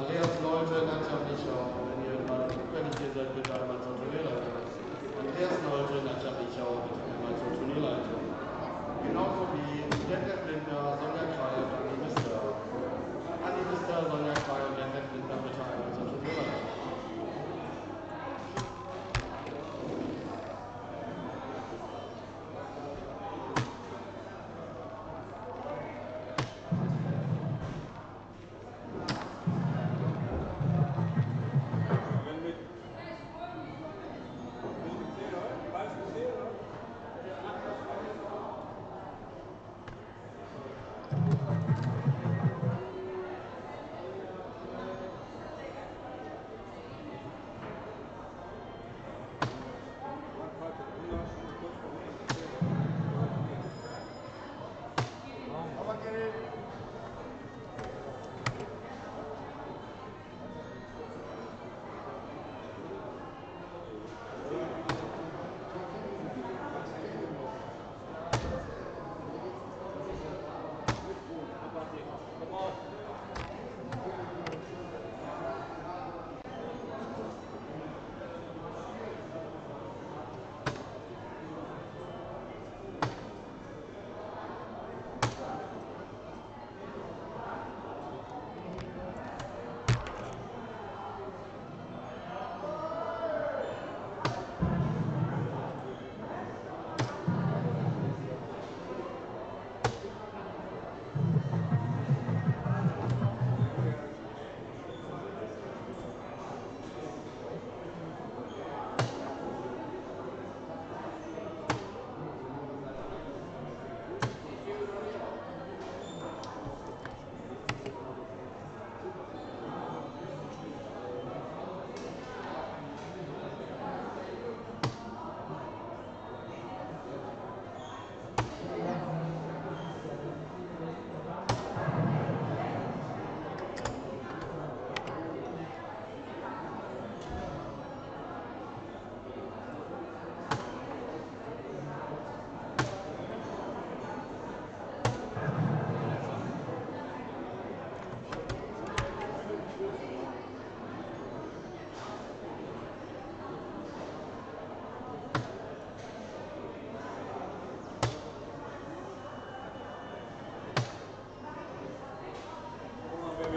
Andreas Leute, Nadja Michau. Wenn ihr mal zufällig hier seid, bitte einmal zur Turnierleitung. Andreas Leute, Nadja Michau, bitte einmal zur Turnierleitung. Genauso wie Detlef Lindner, Sonja Kreil und Anni Mister. Anni Mister, Sonja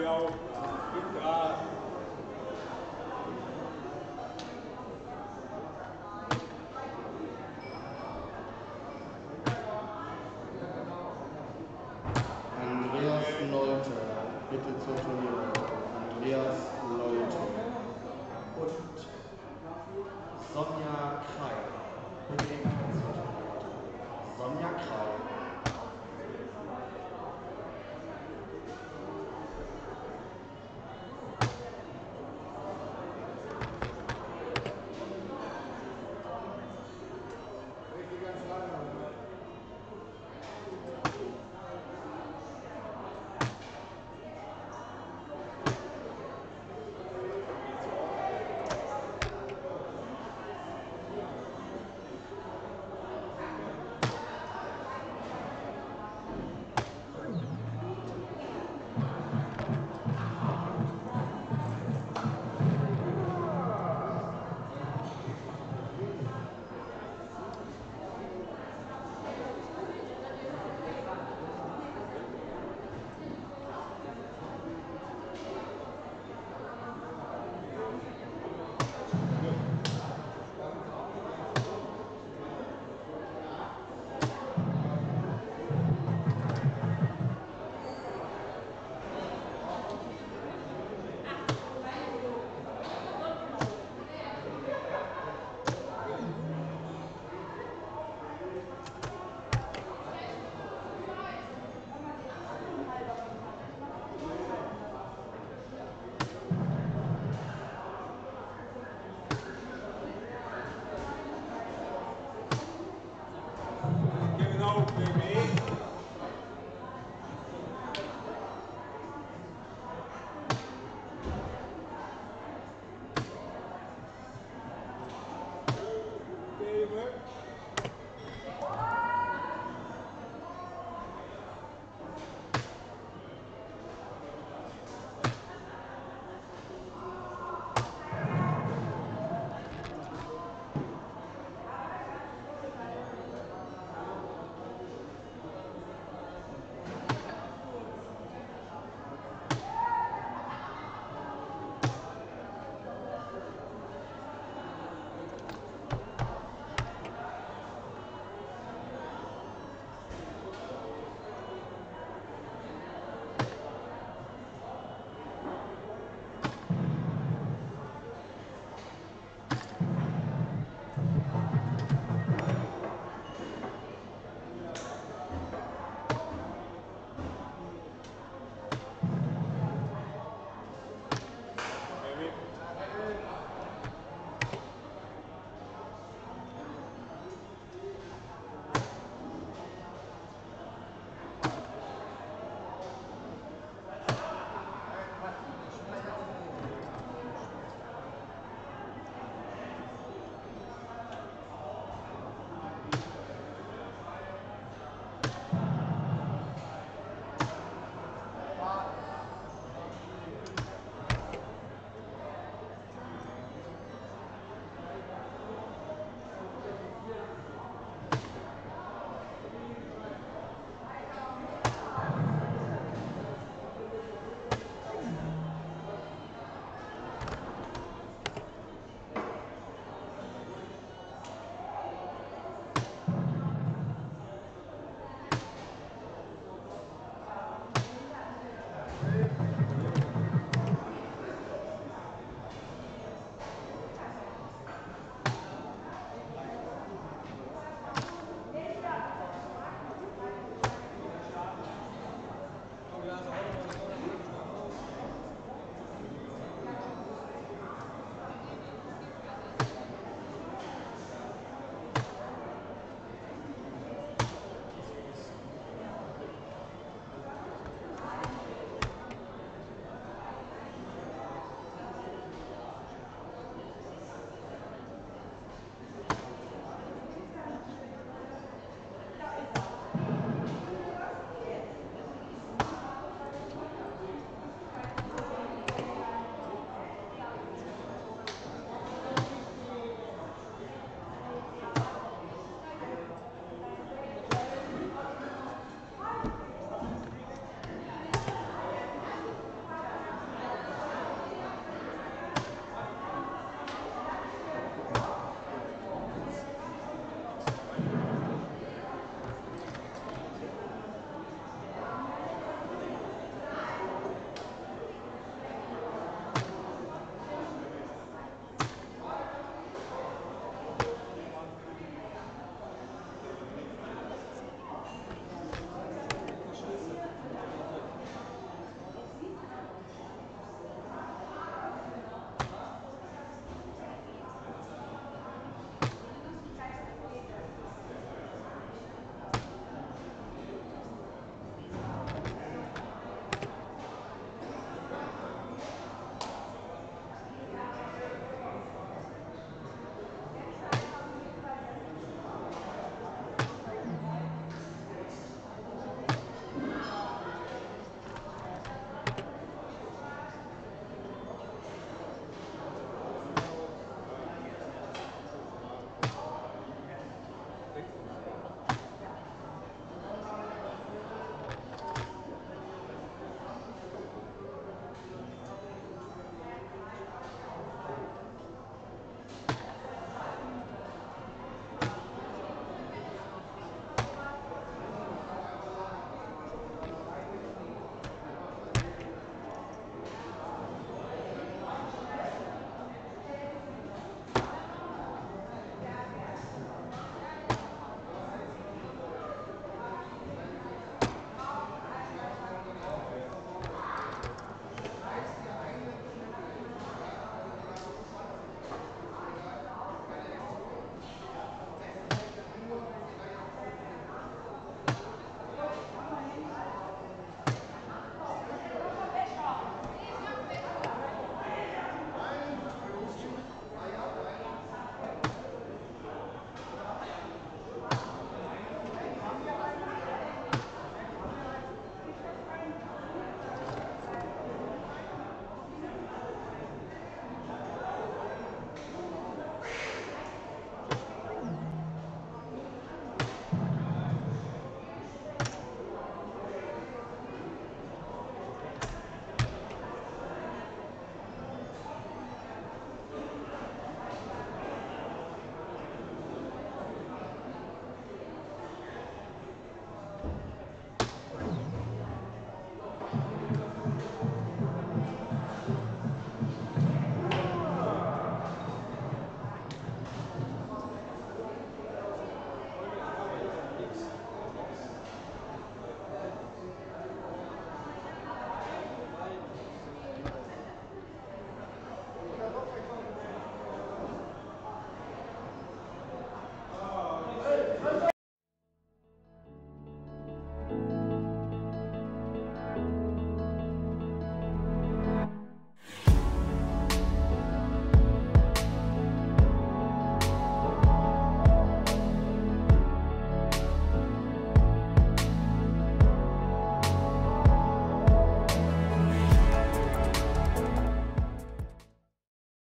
Andreas